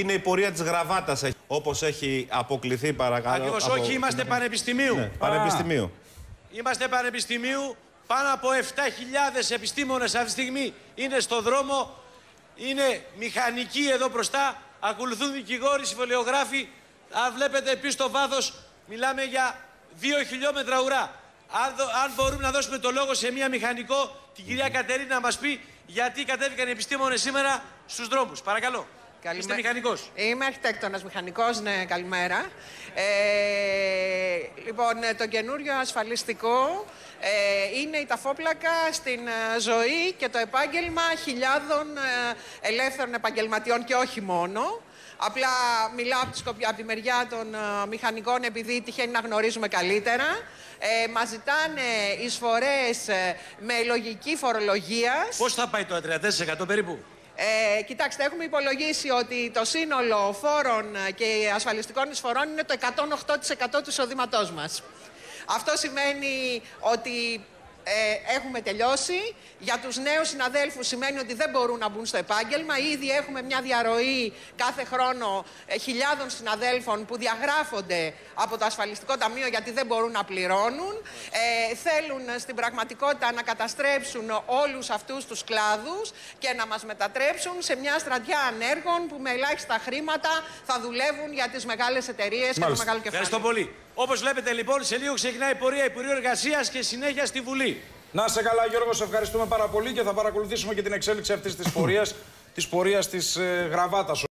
είναι η πορεία της γραβάτας, όπως έχει αποκληθεί παρακαλώ. Ακριβώς, από- όχι, είμαστε πανεπιστημίου. Ναι, πανεπιστημίου. Είμαστε πανεπιστημίου. Πάνω από 7.000 επιστήμονες αυτή τη στιγμή είναι στο δρόμο. Είναι μηχανικοί εδώ μπροστά. Ακολουθούν δικηγόροι, συμβολιογράφοι. Αν βλέπετε πίσω στο βάθος, μιλάμε για 2 χιλιόμετρα ουρά. Αν, δο- αν μπορούμε να δώσουμε το λόγο σε μία μηχανικό, την κυρία Κατερίνα να μας πει γιατί κατέβηκαν οι επιστήμονες σήμερα στους δρόμους. Παρακαλώ. Είστε μηχανικός. Είμαι αρχιτέκτονας μηχανικός, ναι, καλημέρα. Ε, λοιπόν, ε, το καινούριο ασφαλιστικό ε, είναι η ταφόπλακα στην ε, ζωή και το επάγγελμα χιλιάδων ε, ελεύθερων επαγγελματιών και όχι μόνο. Απλά μιλάω από τη, σκοπιά- από τη μεριά των ε, μηχανικών επειδή τυχαίνει να γνωρίζουμε καλύτερα. Ε, μας ζητάνε εισφορές ε, με λογική φορολογίας. Πώς θα πάει το 34% περίπου; Ε, κοιτάξτε, έχουμε υπολογίσει ότι το σύνολο φόρων και ασφαλιστικών εισφορών είναι το 108% του εισοδήματός μας. Αυτό σημαίνει ότι ε, έχουμε τελειώσει. Για τους νέους συναδέλφους σημαίνει ότι δεν μπορούν να μπουν στο επάγγελμα. Ήδη έχουμε μια διαρροή κάθε χρόνο ε, χιλιάδων συναδέλφων που διαγράφονται από το ασφαλιστικό ταμείο γιατί δεν μπορούν να πληρώνουν. Ε, θέλουν ε, στην πραγματικότητα να καταστρέψουν όλους αυτούς τους κλάδους και να μας μετατρέψουν σε μια στρατιά ανέργων που με ελάχιστα χρήματα θα δουλεύουν για τις μεγάλες εταιρείες και το Μάλιστα. μεγάλο κεφάλαιο. Ευχαριστώ πολύ. Όπως βλέπετε λοιπόν, σε λίγο ξεκινάει η πορεία Υπουργείου Εργασίας και συνέχεια στη Βουλή. Να είσαι καλά, Γιώργο, σε ευχαριστούμε πάρα πολύ και θα παρακολουθήσουμε και την εξέλιξη αυτής της πορείας, της πορείας της ε, γραβάτας.